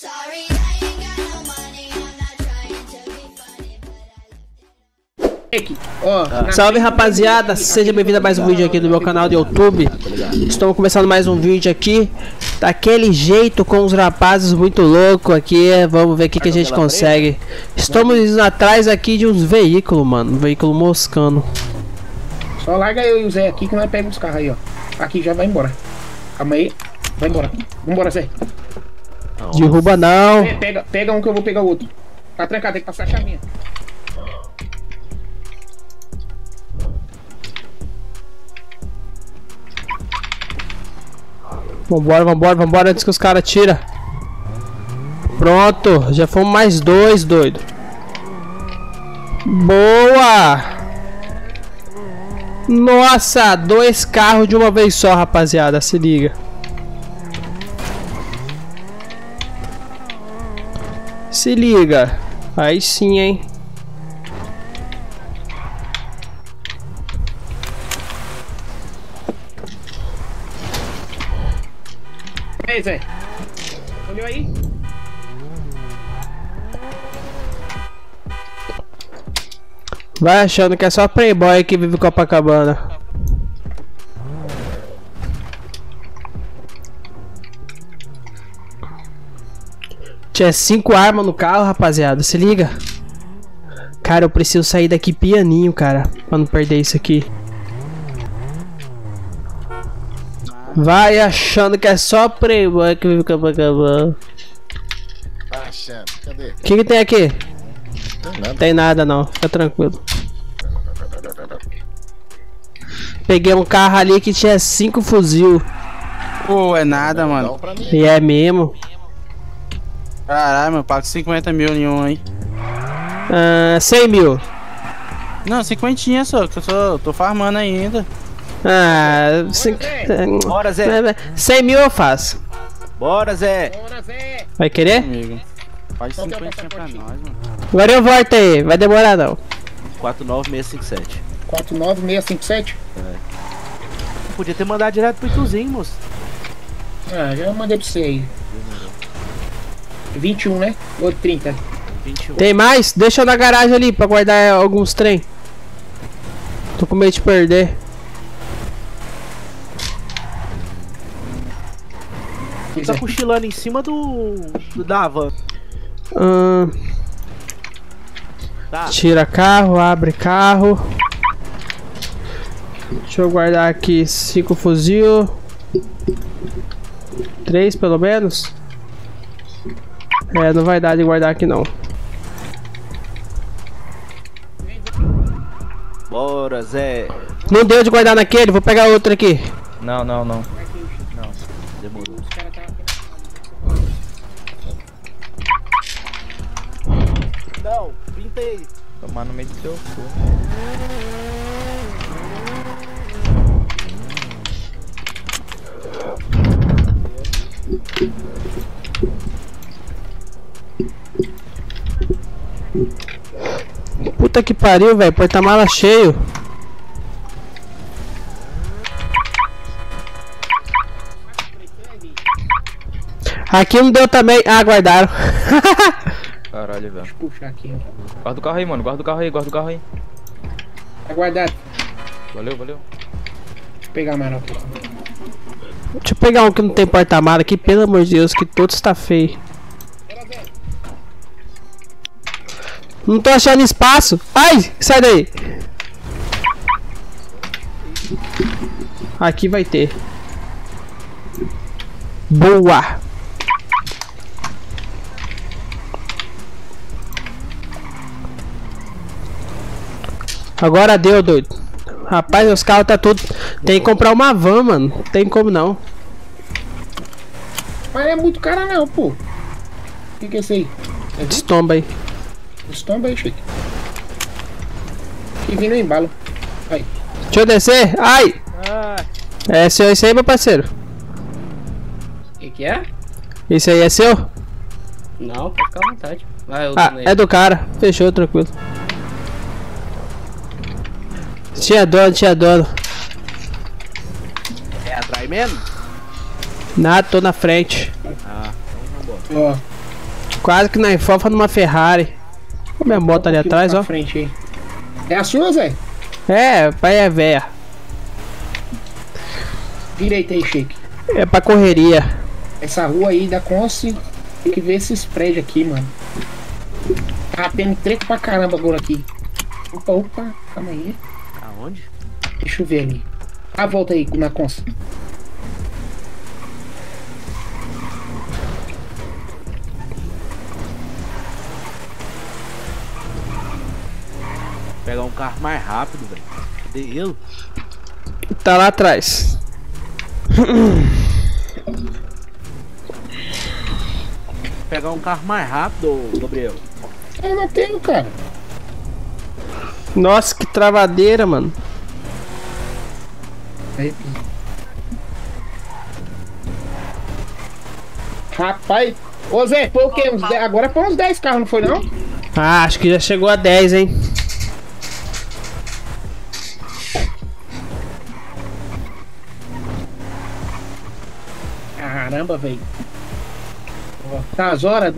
Na Salve rapaziada, seja bem-vindo a mais um vídeo aqui do meu canal do YouTube. Estamos começando mais um vídeo aqui, daquele jeito com os rapazes muito loucos aqui. Vamos ver o que, que a gente consegue. Estamos indo atrás aqui de uns veículos, mano, um veículo moscando. Só larga eu e o Zé aqui que nós pegamos os carros aí, ó. Aqui já vai embora. Calma aí. Vai embora. Vambora, Zé. Derruba não. Zé, pega, pega um que eu vou pegar o outro. Tá trancado, tem que passar a chavinha. Vambora, vambora, vambora antes que os caras tiram. Pronto, já fomos mais dois, doido. Boa! Nossa, dois carros de uma vez só, rapaziada, se liga. Se liga. Aí sim, hein? E aí, Zé? Olhou aí? Vai achando que é só playboy que vive Copacabana. Tinha cinco armas no carro, rapaziada. Se liga. Cara, eu preciso sair daqui pianinho, cara. Pra não perder isso aqui. Vai achando que é só playboy que vive Copacabana. Tá achando? Cadê? O que, que tem aqui? Não tem nada. Tem nada não, fica tranquilo. Peguei um carro ali que tinha cinco fuzil. Pô, é nada, mano. mim. E é mesmo. Caralho, mano, pago 50 mil em um, hein? Ah, 100 mil. Não, cinquentinha só, que eu só tô farmando ainda. Ah, cinco- Bora, Zé. 100 mil eu faço. Bora, Zé. Bora, Zé. Vai querer? Amigo. Faz Qual que é o cinquentinha pra nós, mano. Agora eu volto aí, vai demorar não. 49657. 49657? Podia ter mandado direto pro Ituzinho, moço. Ah, já mandei pra você aí. 21, né? Ou 30. 21. Tem mais? Deixa eu na garagem ali pra guardar alguns trem. Tô com medo de perder. Tá cochilando em cima do. do da van. Ahn, Tá. tira carro, abre carro. Deixa eu guardar aqui cinco fuzil. Três pelo menos. É, não vai dar de guardar aqui não. Bora, Zé. Não deu de guardar naquele, vou pegar outro aqui. Não, não, não. Não. Demorou. Não, pintei. Tomar no meio do seu cu. Puta que pariu, velho, porta-mala cheio. Aqui não deu também. Ah, guardaram. Caralho, velho. Puxar aqui. Guarda o carro aí, mano. Guarda o carro aí, guarda o carro aí. Tá guardado. Valeu, valeu. Deixa eu pegar a mano aqui. Deixa eu pegar um que não tem porta-mala aqui, pelo amor de Deus, que todo está feio. Não tô achando espaço. Ai, sai daí. Aqui vai ter. Boa. Agora deu, doido. Rapaz, os carros tá tudo. Tem que comprar uma van, mano. Não tem como não. Mas é muito cara não, pô. O que, que é isso aí? Destomba aí. Estomba aí, Chico. Que vindo embalo. Aí. Deixa eu descer. Ai! É seu esse aí, meu parceiro. O que, que é? Esse aí é seu? Não, pode ficar à vontade. Vai, eu Ah, é do cara. Fechou, tranquilo. Tinha dono, tinha dono. É atrás mesmo? Nada, tô na frente. Ó. Quase que na enfofa numa Ferrari. Olha minha moto ali atrás, ó. frente aí. É a sua, Zé? É, pai é véia. Direita aí, Shake. É pra correria. Essa rua aí da Conce, tem que ver esses prédios aqui, mano. Tá tendo treta pra caramba agora aqui. Opa, opa, calma aí. Aonde? Deixa eu ver ali. Ah, volta aí na Conce. Carro mais rápido, velho. Cadê ele? Tá lá atrás. Pegar um carro mais rápido, Gabriel. Eu não tenho, cara. Nossa, que travadeira, mano. Aí. Rapaz, ô Zé, foi o quê? Agora foi uns 10 carros, não foi não? Ah, acho que já chegou a 10, hein? Caramba, velho. Tá, as horas,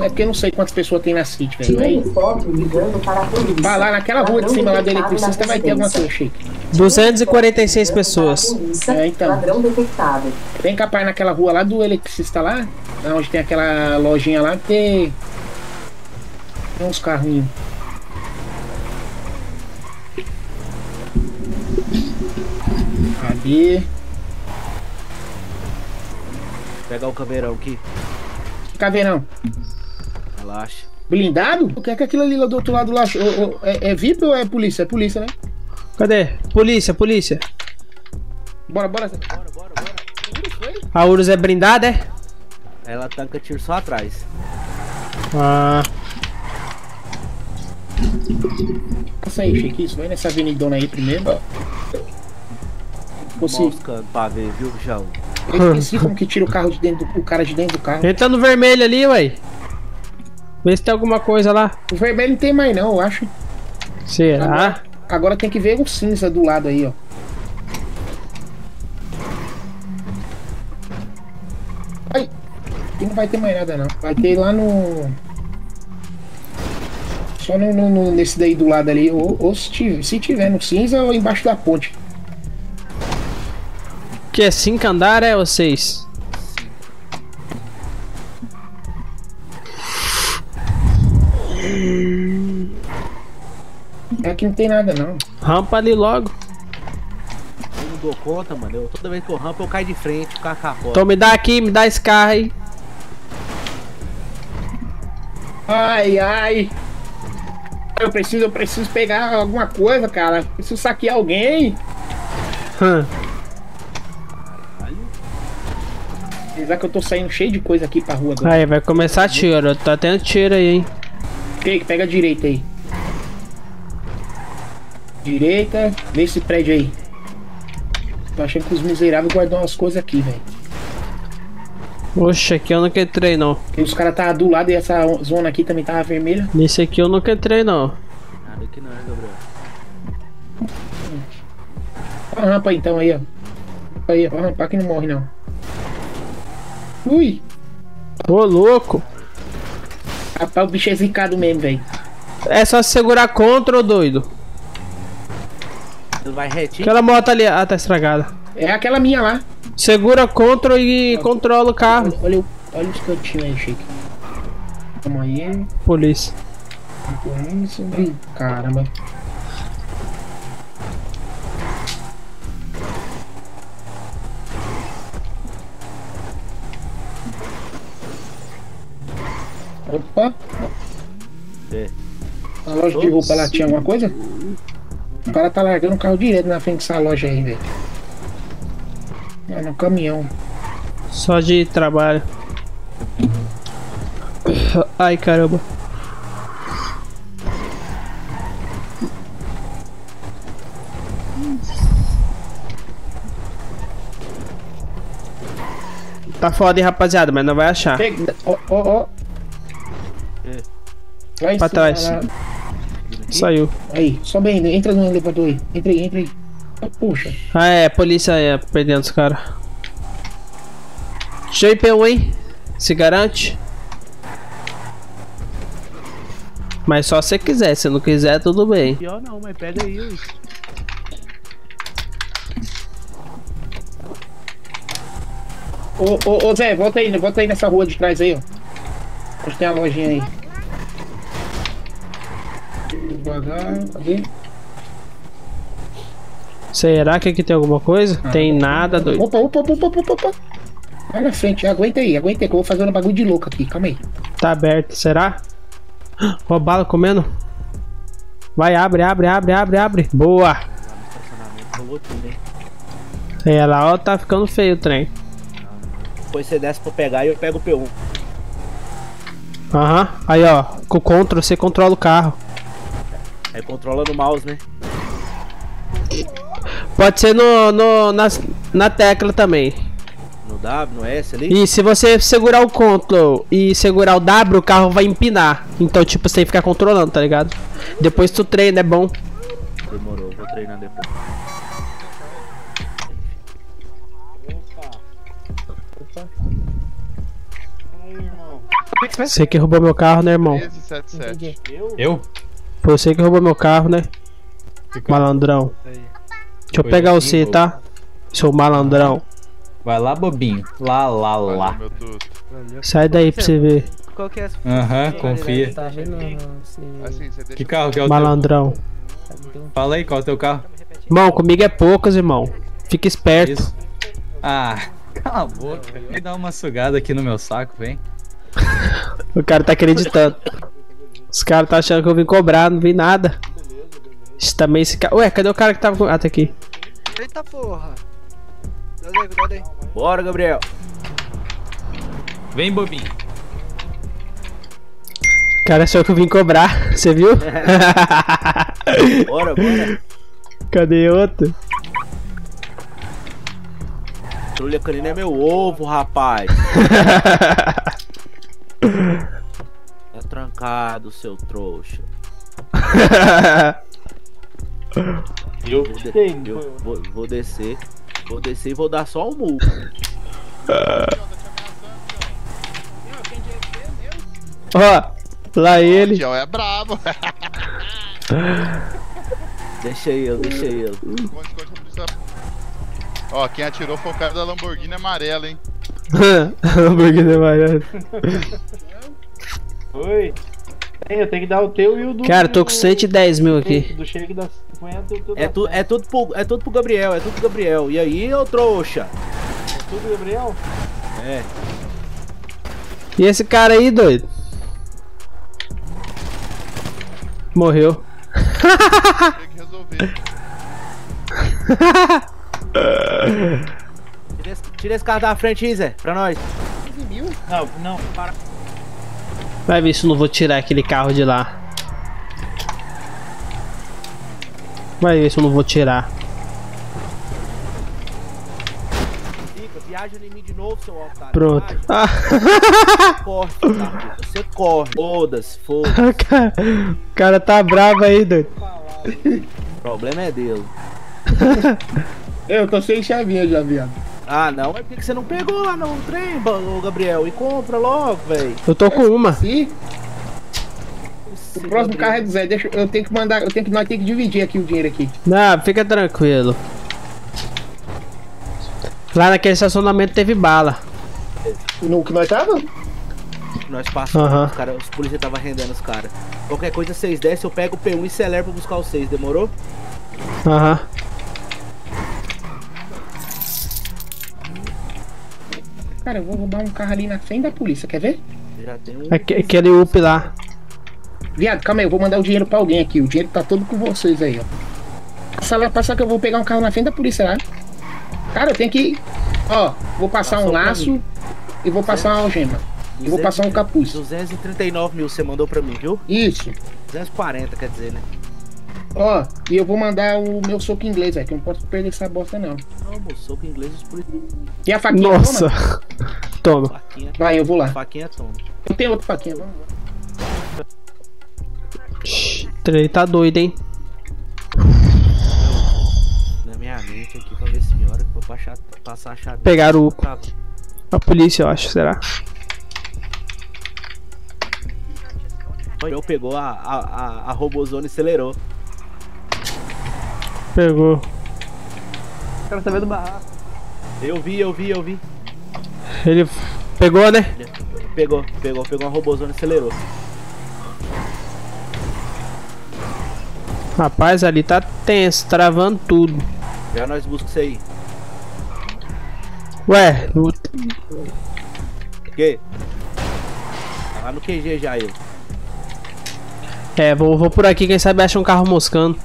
é porque eu não sei quantas pessoas tem na City, velho. Foto ligando para a polícia. Vai lá naquela rua de cima lá do eletricista, vai ter alguma coisa. Shake. 246 pessoas. É, então. Ladrão detectado. Vem capaz naquela rua lá do eletricista lá, onde tem aquela lojinha lá, tem. Tem uns carrinhos. Cadê? Pegar o caveirão aqui. Que caveirão? Relaxa. Blindado? O que é que aquilo ali lá do outro lado lá? É, é VIP ou é polícia? É polícia, né? Cadê? Polícia, polícia. Bora, bora. Bora, bora, bora. A Urus é brindada, é? Ela tanca tiro só atrás. Ah, Passa aí, Chique, vai nessa avenidona aí primeiro. Fosse, Moscando pra ver, viu, João? Esqueci como que tira o carro de dentro do, o cara de dentro do carro. entra no vermelho ali, ué. Vê se tem alguma coisa lá. O vermelho não tem mais não, eu acho. Será? Agora, agora tem que ver o cinza do lado aí, ó. Ai, aqui não vai ter mais nada não. Vai ter lá no. Só no, no- no- nesse daí do lado ali. Ou, ou se, tiver, se tiver no cinza ou embaixo da ponte. Que é 5 andar, é ou 6? É que não tem nada não. Rampa ali logo. Eu não dou conta, mano. Eu, toda vez que eu rampo, eu caio de frente, o carro capota. Então me dá aqui, me dá esse carro aí. Ai, ai. Eu preciso, eu preciso pegar alguma coisa, cara. Preciso saquear alguém. Hum. Apesar que eu tô saindo cheio de coisa aqui pra rua agora. Aí, vai começar tiro. Tá tendo tiro aí, hein? Pega, pega a direita aí. Direita, vê esse prédio aí. Tô achando que os miseráveis guardam umas coisas aqui, velho. Oxe, aqui eu nunca entrei, não. E os caras tava do lado e essa zona aqui também tava vermelha. Nesse aqui eu nunca entrei, não. Nada aqui não, hein, Gabriel. Ó a rampa então aí, ó. Aí, ó, a rampa que não morre não. Ui! Ô, louco. Rapaz, o bicho é zicado mesmo, velho. É só segurar contra, ô doido. Ele vai retinho. Aquela moto ali, ah, tá estragada. É aquela minha lá. Segura contra e controla o carro. Olha, o- olha os cantinhos aí, Chico. Calma aí. Polícia. Caramba. Opa, É. a loja de roupa lá tinha alguma coisa? O cara tá largando o carro direto na frente dessa loja aí, velho. É no caminhão. Só de trabalho. Ai, caramba. Tá foda, hein, rapaziada, mas não vai achar. Ó, ó, ó. É. Lá em Pra trás. lá. Saiu. Aí, sobe aí, entra no elevador aí. Entra aí, entra aí. Puxa. Ah, é, polícia é, prendendo os caras. Deixa eu ir P1, hein? Se garante? Mas só se você quiser, se não quiser, tudo bem. Pior não, mas pega aí, ué. Ô, ô, ô Zé, volta aí, volta aí nessa rua de trás aí, ó. Onde tem a lojinha aí. Devagar, cadê? Será que aqui tem alguma coisa? tem nada, doido. Opa, opa, opa, opa, opa, opa. Vai na frente, aguenta aí, aguenta aí, que eu vou fazer um bagulho de louco aqui, calma aí. Tá aberto, será? Ó, bala comendo. Vai, abre, abre, abre, abre, abre. Boa. É, lá, ó, tá ficando feio o trem. Depois você desce pra pegar e eu pego o P1. Aham. Aí, ó, com o Ctrl você controla o carro. Aí controla no mouse, né? Pode ser no, no na, na tecla também. No W, no S ali. E se você segurar o Ctrl e segurar o W, o carro vai empinar. Então, tipo, você tem que ficar controlando, tá ligado? Depois tu treina, é bom. Demorou, vou treinar depois. Você que roubou meu carro, né, irmão? 1377. Eu? Foi você que roubou meu carro, né? Malandrão. Deixa eu Foi pegar assim, você, bobo. tá? Seu malandrão. Vai lá, bobinho. Lá, lá, lá. Sai daí pra você ver. Qual que é essa? Aham, confia. Tá vendo? Assim, Que carro que é o teu? Malandrão. Fala aí, qual é o teu carro? Irmão, comigo é poucas, irmão. Fica esperto. Isso. Ah, cala a boca. Me dá uma sugada aqui no meu saco, vem. O cara tá acreditando. Os caras tá achando que eu vim cobrar, não vi nada. Isso também esse cara. Ué, cadê o cara que tava com. Ah, tá aqui. Eita porra. Cuidado aí, cuidado aí. Bora, Gabriel. Vem, bobinho. O cara achou que eu vim cobrar, você viu? Bora, bora. Cadê outro? Trulha canina é meu ovo, rapaz. Trancado, seu trouxa. Eu Vou, de- eu vou, vou descer. Vou descer e vou dar só um murro. Ó, lá ele. Tião é brabo. Deixa ele, deixa. Esconde, esconde, polícia. Ó, quem atirou foi o cara da Lamborghini amarela, hein? Hambúrguer amarelo. Oi. Tem, eu tenho que dar o teu e o do. Cara, tô com 110 mil aqui. Do shake da 50 e o teu É, tu, é, tudo pro, é tudo pro Gabriel, é tudo pro Gabriel. E aí, ô trouxa? tudo, Gabriel? É. E esse cara aí, doido? Morreu. Tem que resolver. Tira esse, tira esse carro da frente Zé, pra nós. Não, não, para. Vai ver se eu não vou tirar aquele carro de lá. Vai ver se eu não vou tirar. Fica, viaja em mim de novo, seu otário. Pronto. Ah, Corre. Você corre. Foda-se, foda-se. o cara- o cara tá bravo aí, doido. O problema é dele. Eu tô sem chavinha já, viado. Ah, não. Mas por que que você não pegou lá no trem, Gabriel? E compra logo, velho. Eu tô com uma. Sim. O próximo carro é do Zé. Deixa, eu tenho que mandar. Eu tenho que, nós temos que dividir aqui o dinheiro aqui. Não, fica tranquilo. Lá naquele estacionamento teve bala. No que nós tava? Nós passamos, Aham. os, cara, os polícia tava rendendo os caras. Qualquer coisa vocês descem, eu pego o P1 e acelero pra buscar os seis, demorou? Aham. Cara, eu vou roubar um carro ali na frente da polícia, quer ver? Já tem um. Aque- Aquele up lá. Viado, calma aí, eu vou mandar o dinheiro pra alguém aqui. O dinheiro tá todo com vocês aí, ó. Passa lá, passa que eu vou pegar um carro na frente da polícia lá. Cara, eu tenho que. Ó, vou passar um Passou pra laço e vou passar uma algema. E vou passar um capuz. 239 mil você mandou pra mim, viu? Isso. 240, quer dizer, né? Ó, e eu vou mandar o meu soco inglês, velho, que eu não posso perder essa bosta, não. Não, moço, soco inglês os polícia. E a faquinha? Nossa. Toma? Toma. Vai, eu vou lá. Faquinha toma. Eu tenho outra faquinha, vamos lá. Shhh, Trem tá doido, hein? Na minha mente aqui pra ver se melhora, que eu vou passar, passar a chave. Pegaram o- Tá, A polícia, eu acho, será? Eu pegou a, a, a, a robozona e acelerou. Pegou. O cara tá vendo barraco. Eu vi, eu vi, eu vi. Ele pegou, né? Pegou, pegou, pegou uma robozona e acelerou. Rapaz, ali tá tenso, travando tudo. Já nós buscamos isso aí. Ué, o- O quê? Tá lá no QG já eu. é, vou, vou por aqui, quem sabe acha um carro moscando.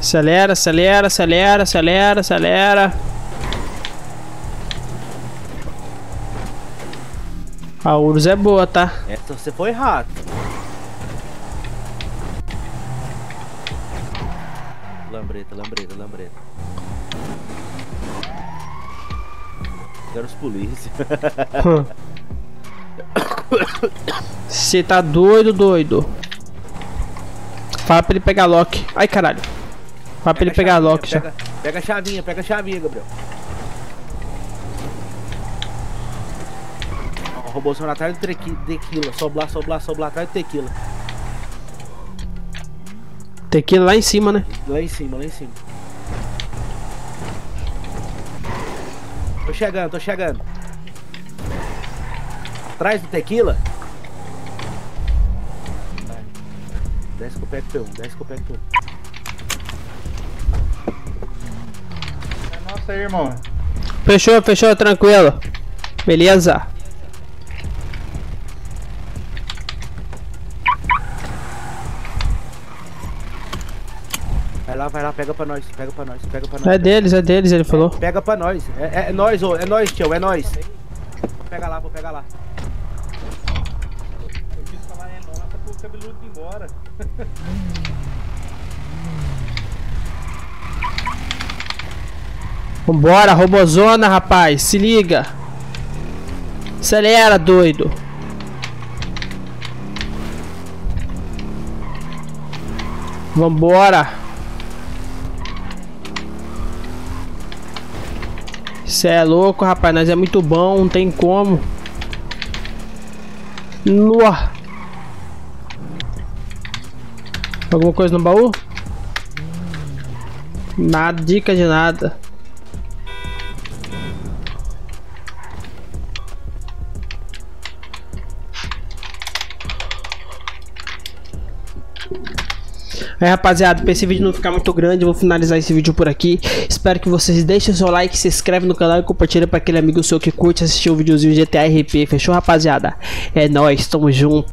Acelera, acelera, acelera, acelera, acelera. A Urus é boa, tá? Essa você foi rato. Lambreta, lambreta, lambreta. Quero os polícia. Você tá doido, doido. Fala pra ele pegar lock. Ai, caralho. Fala pra ele pegar lock já. Pega, pega a chavinha, pega a chavinha, Gabriel. Ó, Roubou só atrás do tequi- tequila. Lá, lá, sobe lá atrás do tequila. Tequila lá em cima, né? Lá em cima, lá em cima. Tô chegando, tô chegando. Atrás do tequila. Desce que eu pego P1, desce que eu pego P1. Nossa aí, irmão. Fechou, fechou, tranquilo. Beleza. Vai lá, vai lá, pega pra nós, pega pra nós, pega pra nós. É deles, é deles, ele falou. Pega pra nós. É, é, é nós, ô, é nós, tio, é nós. Vou pegar lá, vou pegar lá. Eu quis falar é nossa pro cabeludo ir embora. Vambora, robozona, rapaz. Se liga. Acelera, doido. Vambora. Cê é louco, rapaz. Nós é muito bom, não tem como. Noa. Alguma coisa no baú? Nada, dica de nada. É, rapaziada, pra esse vídeo não ficar muito grande, vou finalizar esse vídeo por aqui. Espero que vocês deixem o seu like, se inscreve no canal e compartilha pra aquele amigo seu que curte assistir o videozinho GTA RP. Fechou, rapaziada? É nóis, tamo junto.